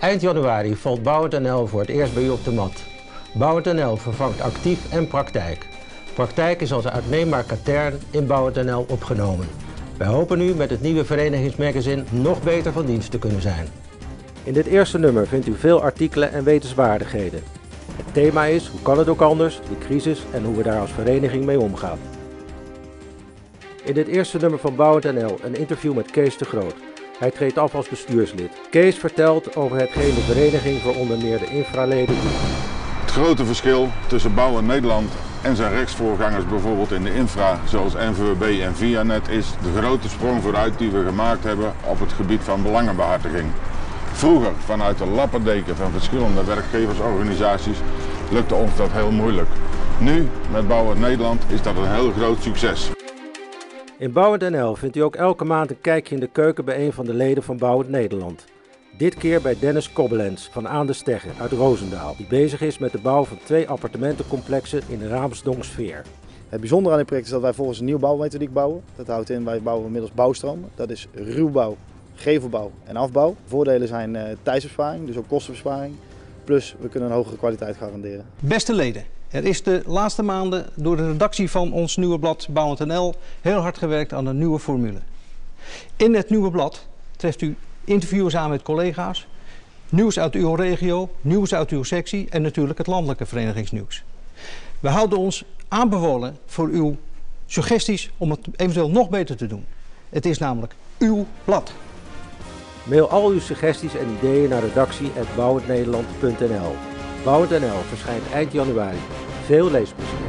Eind januari valt Bouwend.nl voor het eerst bij u op de mat. Bouwend.nl vervangt actief en praktijk. Praktijk is als uitneembaar katern in Bouwend.nl opgenomen. Wij hopen u met het nieuwe verenigingsmagazine nog beter van dienst te kunnen zijn. In dit eerste nummer vindt u veel artikelen en wetenswaardigheden. Het thema is hoe kan het ook anders, de crisis en hoe we daar als vereniging mee omgaan. In dit eerste nummer van Bouwend.nl een interview met Kees de Groot. Hij treedt af als bestuurslid. Kees vertelt over hetgeen de vereniging voor onder meer de infraleden. Het grote verschil tussen Bouwen Nederland en zijn rechtsvoorgangers bijvoorbeeld in de infra zoals NVB en Vianet is de grote sprong vooruit die we gemaakt hebben op het gebied van belangenbehartiging. Vroeger vanuit de lappendeken van verschillende werkgeversorganisaties lukte ons dat heel moeilijk. Nu met Bouwen Nederland is dat een heel groot succes. In Bouwend.nl vindt u ook elke maand een kijkje in de keuken bij een van de leden van Bouwend Nederland. Dit keer bij Dennis Kobbelens van Aan de Stegge uit Roosendaal, die bezig is met de bouw van twee appartementencomplexen in de Raamsdongsfeer. Het bijzondere aan dit project is dat wij volgens een nieuwe bouwmethodiek bouwen. Dat houdt in, wij bouwen middels bouwstromen. Dat is ruwbouw, gevelbouw en afbouw. Voordelen zijn uh, tijdsbesparing, dus ook kostenbesparing. Plus we kunnen een hogere kwaliteit garanderen. Beste leden, er is de laatste maanden door de redactie van ons nieuwe blad Bouwend.nl heel hard gewerkt aan een nieuwe formule. In het nieuwe blad treft u interviews aan met collega's, nieuws uit uw regio, nieuws uit uw sectie en natuurlijk het landelijke verenigingsnieuws. We houden ons aanbevolen voor uw suggesties om het eventueel nog beter te doen. Het is namelijk uw blad. Mail al uw suggesties en ideeën naar redactie.bouwendnederland.nl Bouwend.nl verschijnt eind januari. Veel leesplezier.